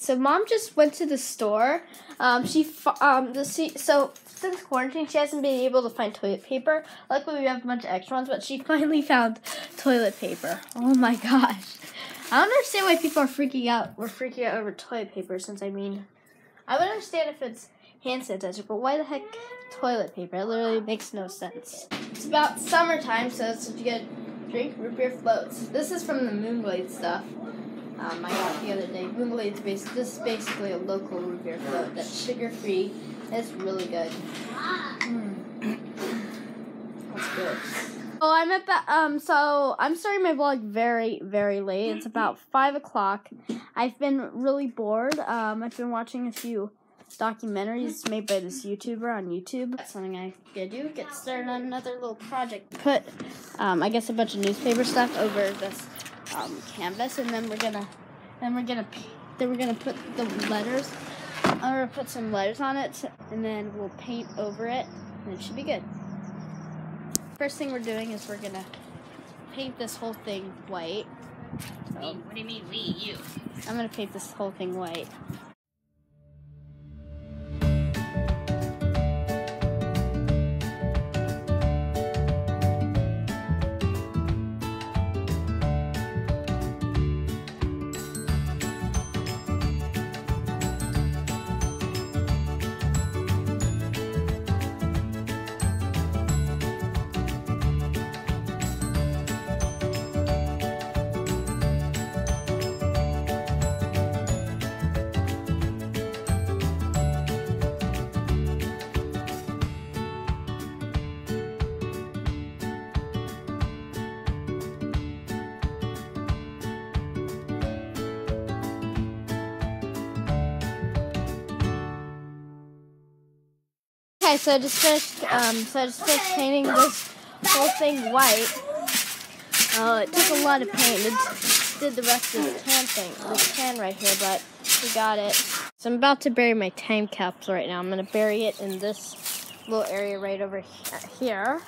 So mom just went to the store. Um, she um the so since quarantine she hasn't been able to find toilet paper. Luckily we have a bunch of extra ones, but she finally found toilet paper. Oh my gosh! I don't understand why people are freaking out. We're freaking out over toilet paper since I mean, I would understand if it's hand sanitizer, but why the heck toilet paper? It literally makes no sense. It's about summertime, so it's a good drink root beer floats. This is from the Moonglade stuff um, I got the other day. Moonglade's base. This is basically a local root beer float that's sugar free. It's really good. Mm. That's good. Oh, I'm at the, um. So I'm starting my vlog very, very late. It's about five o'clock. I've been really bored. Um, I've been watching a few documentaries made by this YouTuber on YouTube. That's something I gotta do. Get started on another little project. Put, um, I guess a bunch of newspaper stuff over this um, canvas, and then we're gonna, then we're gonna, then we're gonna put the letters. I'm gonna put some letters on it, and then we'll paint over it, and it should be good. First thing we're doing is we're gonna paint this whole thing white. So, what do you mean we? You? I'm gonna paint this whole thing white. Okay, so I just finished. Um, so I just finished painting this whole thing white. Uh, it took a lot of paint. It did the rest of the can thing, this can right here, but we got it. So I'm about to bury my time capsule right now. I'm gonna bury it in this little area right over here.